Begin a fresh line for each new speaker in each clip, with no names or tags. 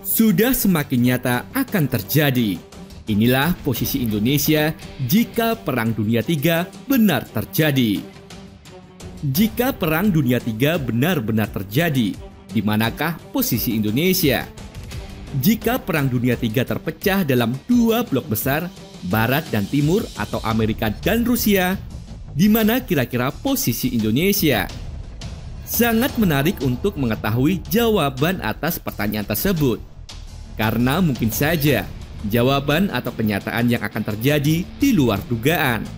sudah semakin nyata akan terjadi. Inilah posisi Indonesia jika Perang Dunia III benar terjadi. Jika Perang Dunia III benar-benar terjadi, di manakah posisi Indonesia? Jika Perang Dunia III terpecah dalam dua blok besar, Barat dan Timur atau Amerika dan Rusia, di mana kira-kira posisi Indonesia? Sangat menarik untuk mengetahui jawaban atas pertanyaan tersebut. Karena mungkin saja jawaban atau kenyataan yang akan terjadi di luar dugaan.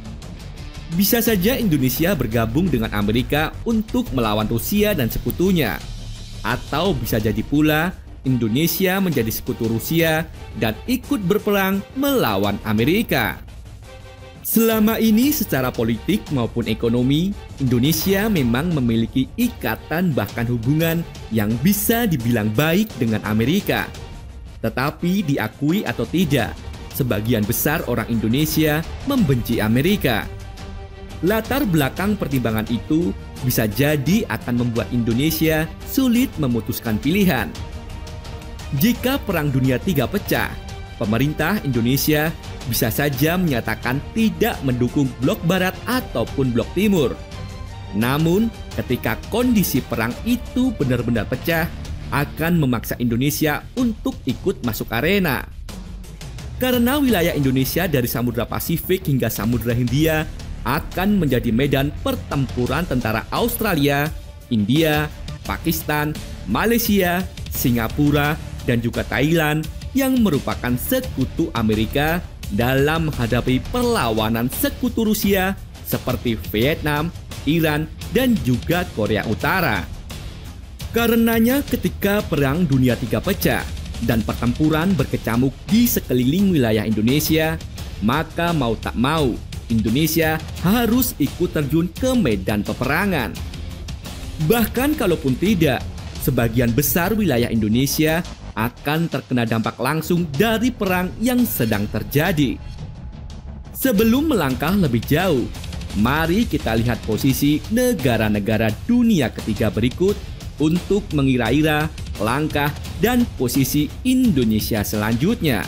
Bisa saja Indonesia bergabung dengan Amerika untuk melawan Rusia dan sekutunya, atau bisa jadi pula Indonesia menjadi sekutu Rusia dan ikut berperang melawan Amerika. Selama ini, secara politik maupun ekonomi, Indonesia memang memiliki ikatan, bahkan hubungan yang bisa dibilang baik dengan Amerika tetapi diakui atau tidak, sebagian besar orang Indonesia membenci Amerika. Latar belakang pertimbangan itu bisa jadi akan membuat Indonesia sulit memutuskan pilihan. Jika Perang Dunia III pecah, pemerintah Indonesia bisa saja menyatakan tidak mendukung blok barat ataupun blok timur. Namun, ketika kondisi perang itu benar-benar pecah, akan memaksa Indonesia untuk ikut masuk arena. Karena wilayah Indonesia dari Samudra Pasifik hingga Samudra Hindia akan menjadi medan pertempuran tentara Australia, India, Pakistan, Malaysia, Singapura, dan juga Thailand yang merupakan sekutu Amerika dalam menghadapi perlawanan sekutu Rusia seperti Vietnam, Iran, dan juga Korea Utara. Karenanya ketika Perang Dunia III pecah dan pertempuran berkecamuk di sekeliling wilayah Indonesia, maka mau tak mau Indonesia harus ikut terjun ke medan peperangan. Bahkan kalaupun tidak, sebagian besar wilayah Indonesia akan terkena dampak langsung dari perang yang sedang terjadi. Sebelum melangkah lebih jauh, mari kita lihat posisi negara-negara dunia ketiga berikut untuk mengira-ira langkah dan posisi Indonesia selanjutnya.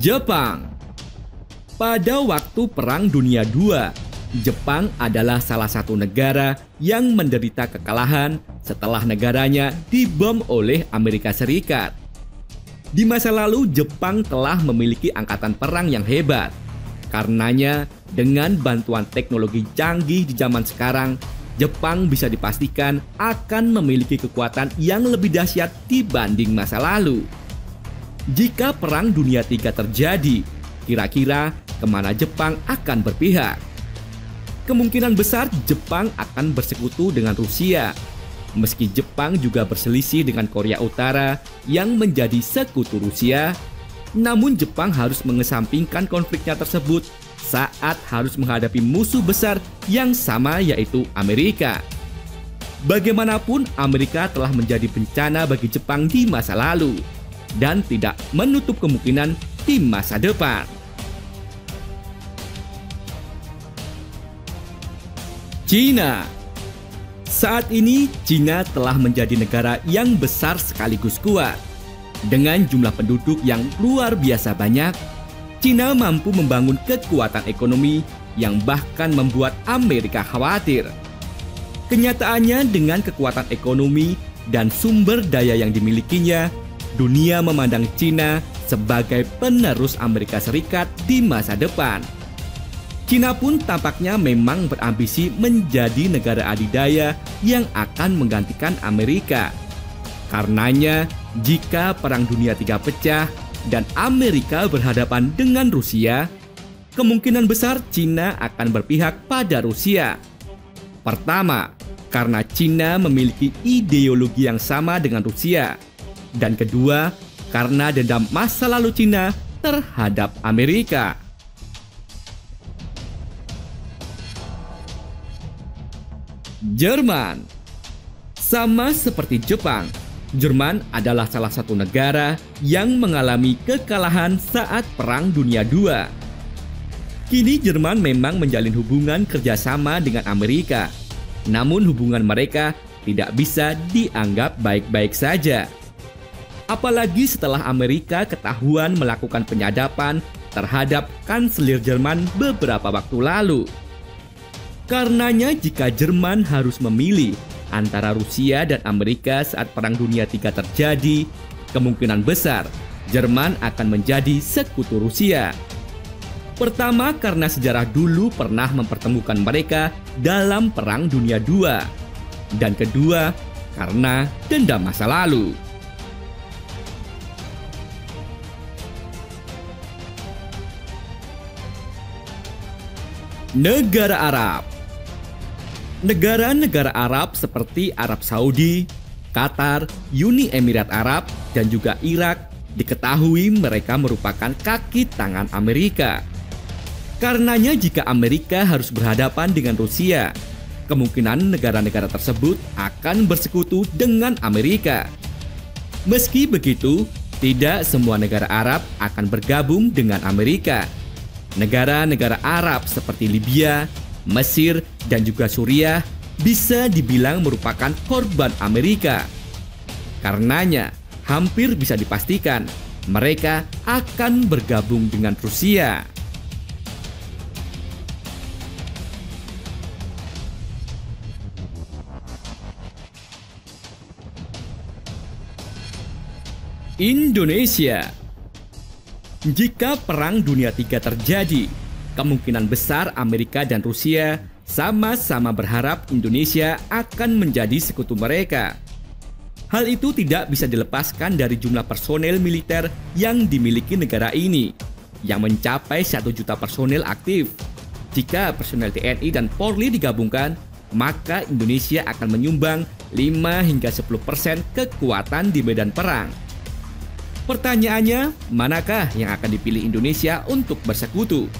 Jepang Pada waktu Perang Dunia II, Jepang adalah salah satu negara yang menderita kekalahan setelah negaranya dibom oleh Amerika Serikat. Di masa lalu, Jepang telah memiliki angkatan perang yang hebat. Karenanya, dengan bantuan teknologi canggih di zaman sekarang, Jepang bisa dipastikan akan memiliki kekuatan yang lebih dahsyat dibanding masa lalu. Jika Perang Dunia III terjadi, kira-kira ke mana Jepang akan berpihak? Kemungkinan besar Jepang akan bersekutu dengan Rusia Meski Jepang juga berselisih dengan Korea Utara yang menjadi sekutu Rusia, namun Jepang harus mengesampingkan konfliknya tersebut saat harus menghadapi musuh besar yang sama yaitu Amerika. Bagaimanapun Amerika telah menjadi bencana bagi Jepang di masa lalu dan tidak menutup kemungkinan di masa depan. China saat ini, China telah menjadi negara yang besar sekaligus kuat. Dengan jumlah penduduk yang luar biasa banyak, China mampu membangun kekuatan ekonomi yang bahkan membuat Amerika khawatir. Kenyataannya dengan kekuatan ekonomi dan sumber daya yang dimilikinya, dunia memandang China sebagai penerus Amerika Serikat di masa depan. Cina pun tampaknya memang berambisi menjadi negara adidaya yang akan menggantikan Amerika. Karenanya, jika Perang Dunia III pecah dan Amerika berhadapan dengan Rusia, kemungkinan besar Cina akan berpihak pada Rusia. Pertama, karena Cina memiliki ideologi yang sama dengan Rusia. Dan kedua, karena dendam masa lalu Cina terhadap Amerika. Jerman. Sama seperti Jepang, Jerman adalah salah satu negara yang mengalami kekalahan saat Perang Dunia II. Kini Jerman memang menjalin hubungan kerjasama dengan Amerika. Namun hubungan mereka tidak bisa dianggap baik-baik saja. Apalagi setelah Amerika ketahuan melakukan penyadapan terhadap kanselir Jerman beberapa waktu lalu. Karenanya jika Jerman harus memilih antara Rusia dan Amerika saat Perang Dunia III terjadi, kemungkinan besar Jerman akan menjadi sekutu Rusia. Pertama karena sejarah dulu pernah mempertemukan mereka dalam Perang Dunia II. Dan kedua, karena dendam masa lalu. Negara Arab Negara-negara Arab seperti Arab Saudi, Qatar, Uni Emirat Arab, dan juga Irak diketahui mereka merupakan kaki tangan Amerika. Karenanya jika Amerika harus berhadapan dengan Rusia, kemungkinan negara-negara tersebut akan bersekutu dengan Amerika. Meski begitu, tidak semua negara Arab akan bergabung dengan Amerika. Negara-negara Arab seperti Libya, Mesir, dan juga Suriah bisa dibilang merupakan korban Amerika. Karenanya, hampir bisa dipastikan mereka akan bergabung dengan Rusia. Indonesia. Jika Perang Dunia III terjadi, kemungkinan besar Amerika dan Rusia sama-sama berharap Indonesia akan menjadi sekutu mereka. Hal itu tidak bisa dilepaskan dari jumlah personel militer yang dimiliki negara ini, yang mencapai satu juta personel aktif. Jika personel TNI dan Polri digabungkan, maka Indonesia akan menyumbang 5 hingga 10% kekuatan di medan perang. Pertanyaannya, manakah yang akan dipilih Indonesia untuk bersekutu?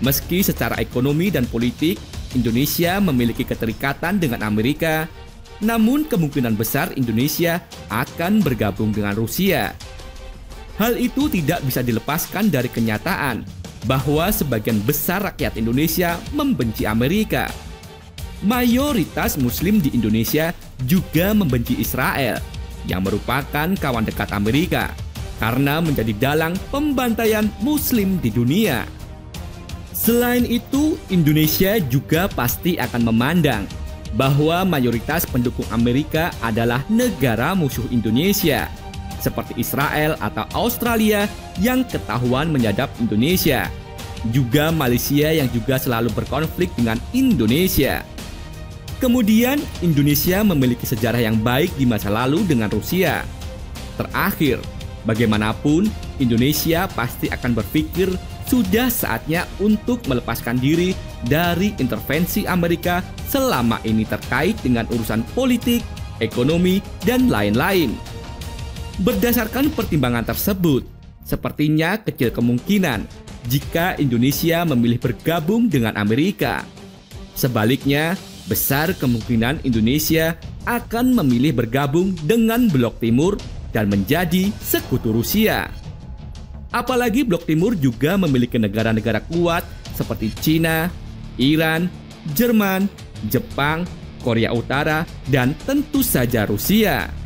Meski secara ekonomi dan politik Indonesia memiliki keterikatan dengan Amerika, namun kemungkinan besar Indonesia akan bergabung dengan Rusia. Hal itu tidak bisa dilepaskan dari kenyataan bahwa sebagian besar rakyat Indonesia membenci Amerika. Mayoritas Muslim di Indonesia juga membenci Israel, yang merupakan kawan dekat Amerika karena menjadi dalang pembantaian Muslim di dunia. Selain itu, Indonesia juga pasti akan memandang bahwa mayoritas pendukung Amerika adalah negara musuh Indonesia, seperti Israel atau Australia yang ketahuan menyadap Indonesia, juga Malaysia yang juga selalu berkonflik dengan Indonesia. Kemudian, Indonesia memiliki sejarah yang baik di masa lalu dengan Rusia. Terakhir, Bagaimanapun, Indonesia pasti akan berpikir sudah saatnya untuk melepaskan diri dari intervensi Amerika selama ini terkait dengan urusan politik, ekonomi, dan lain-lain. Berdasarkan pertimbangan tersebut, sepertinya kecil kemungkinan jika Indonesia memilih bergabung dengan Amerika. Sebaliknya, besar kemungkinan Indonesia akan memilih bergabung dengan Blok Timur dan menjadi sekutu Rusia. Apalagi Blok Timur juga memiliki negara-negara kuat seperti Cina, Iran, Jerman, Jepang, Korea Utara, dan tentu saja Rusia.